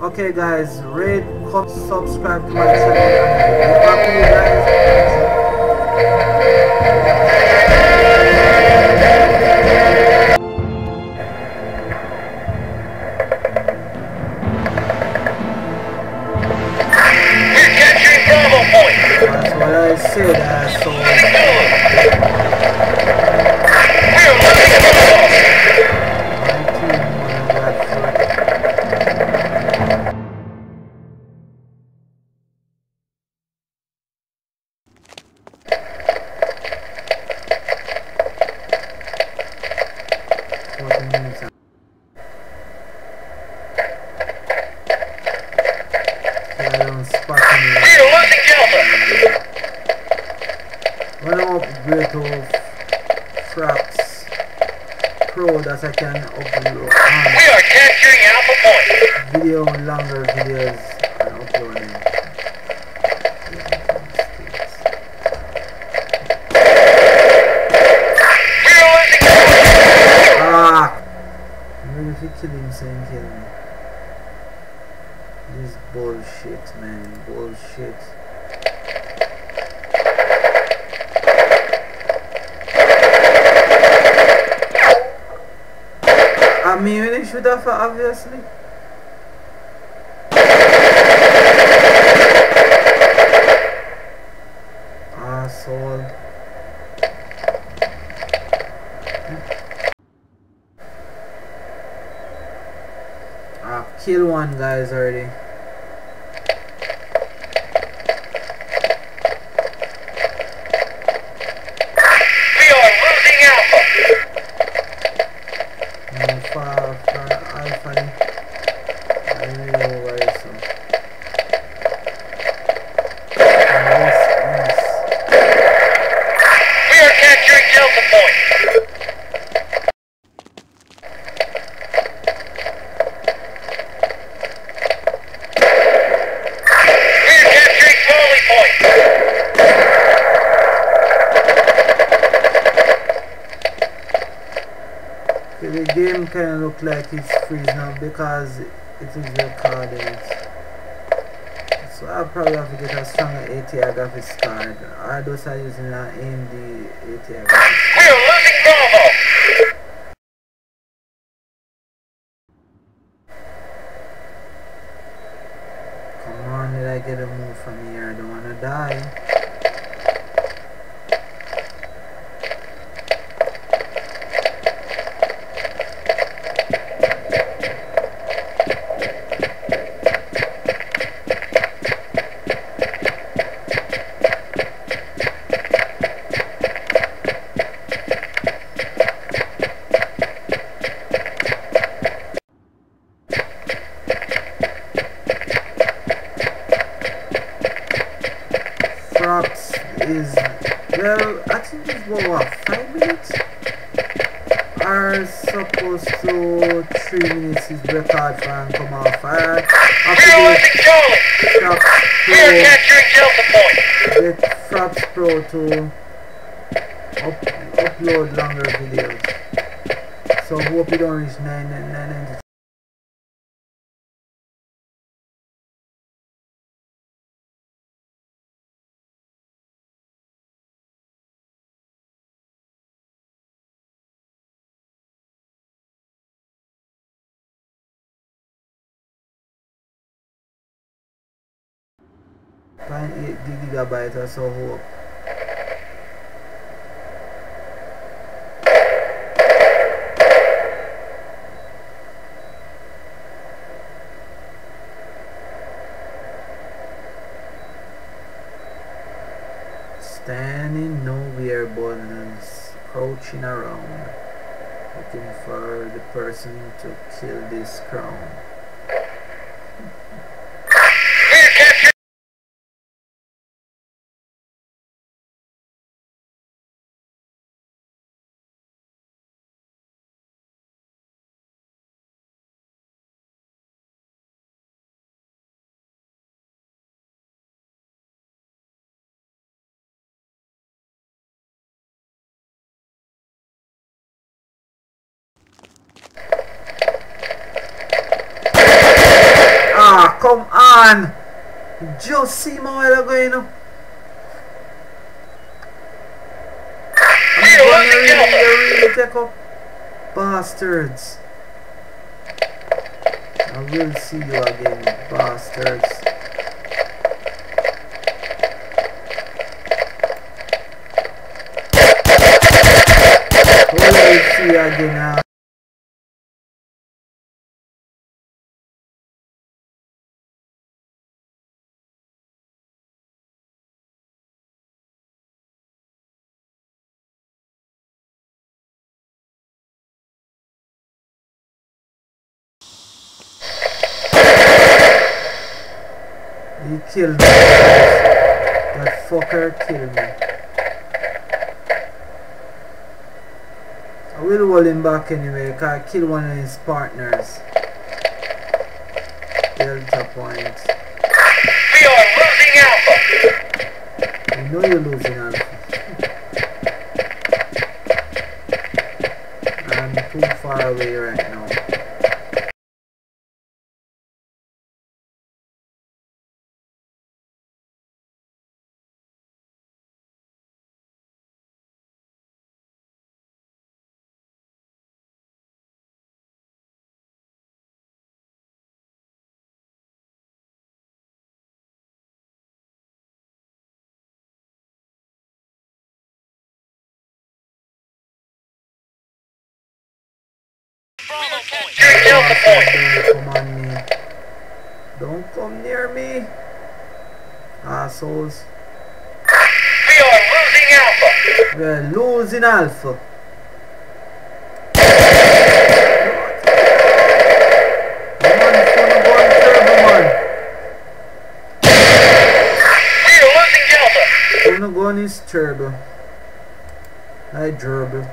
Okay guys, rate, comment, subscribe to my channel. Guys. That I can upload We are capturing Alpha Point. video longer videos and upload them. We're losing Ah! Even if you kill him, saying kill me. This bullshit, man. Bullshit. I mean, when they shoot off, obviously. Asshole. Ah, kill one guys already. We are losing Alpha. No, far, far, alpha. I really over it, so. Yes, yes. Are Delta Point. Okay, the game kind of look like it's freezing up because it is recorded. I'll probably have to get a stronger ATI graphics card. Those are using an AMD ATI graphics We are losing Bravo. Come on, did I get a move from here? I don't wanna die. is supposed to 3 minutes is record time come off I after this Fraps Pro get Fraps Pro to up, upload longer videos. So hope you don't reach 9, 0.8 gigabyte or so hope. Standing nowhere buttons crouching around looking for the person to kill this crown. Come on! Just see my while ago, you know. We are You losing really, really take up. Bastards. I will see you again, bastards. I will see you again now. He killed me. That fucker killed me. I will hold him back anyway, cause I killed one of his partners. Delta point. We are losing Alpha. You know you're losing Alpha. I'm too far away right now. Capturing Delta Point. Don't come on me. Don't come near me. Assholes. We are losing Alpha. We're losing Alpha. Come on, it's gonna go on turbo, man. We are losing Delta. Gonna go on his turbo. Hi, gerbil.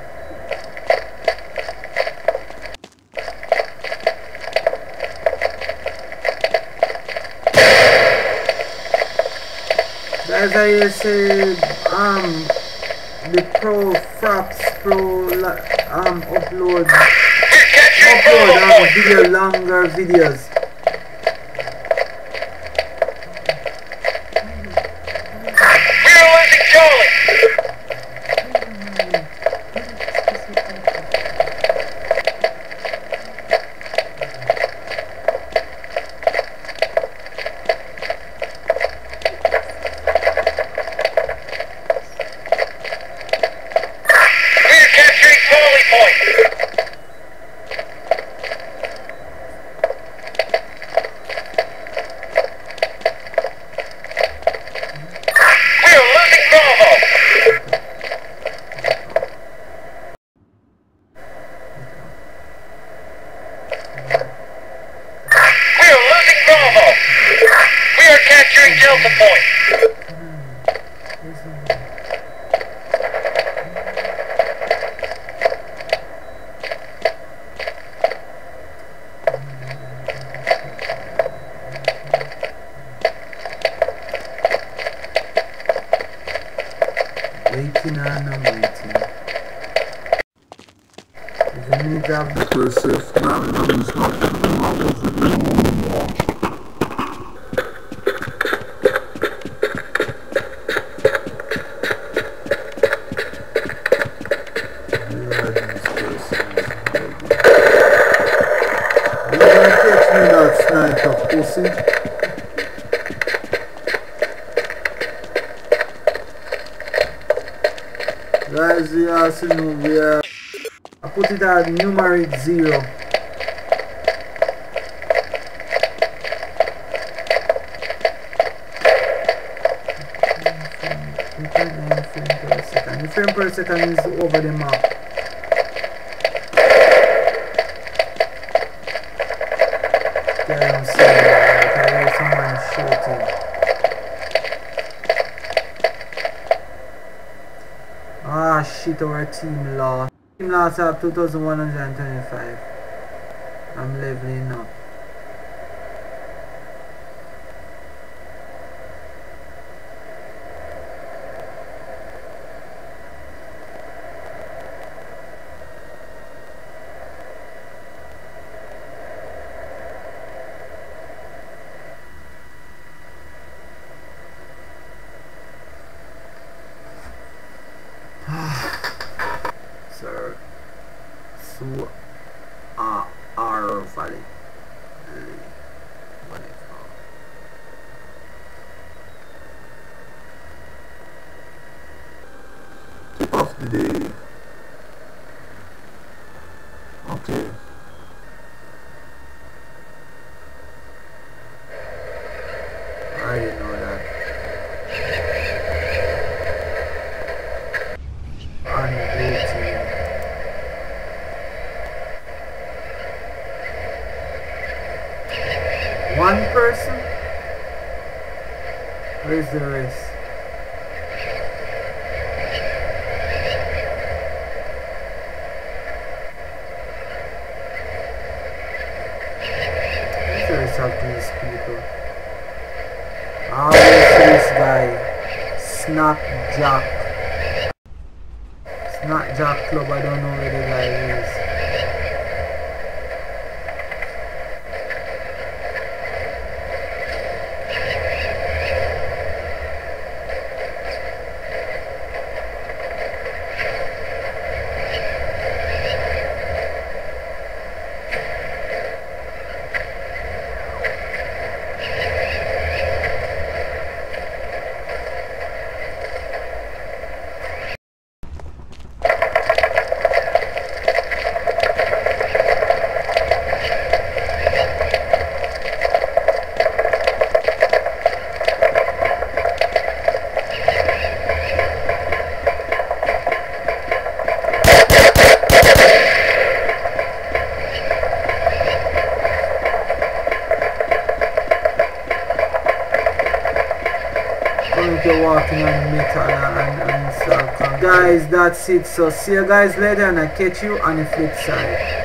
Guys, I say, um, the Pro Fraps Pro, um, upload, upload, um, video, longer videos. We are losing Charlie. We are capturing Charlie Point. We are losing Bravo. We are losing Bravo. We are capturing Delta Point. Waiting and I'm waiting. There's a minute of Explosive magnums not the models of the blood also know we are. I put it at numeric zero. The frame per second is over the map. Our team lost. Team lost up 2125. I'm leveling up. The. Okay. I didn't know that. One person? Where's the rest? Where's the rest of these people? I always see this guy, Snapjack. Snapjack Club, I don't know where the guy is. To walking on metal and, and, and stuff. Guys, that's it. So see you guys later and I catch you on the flip side.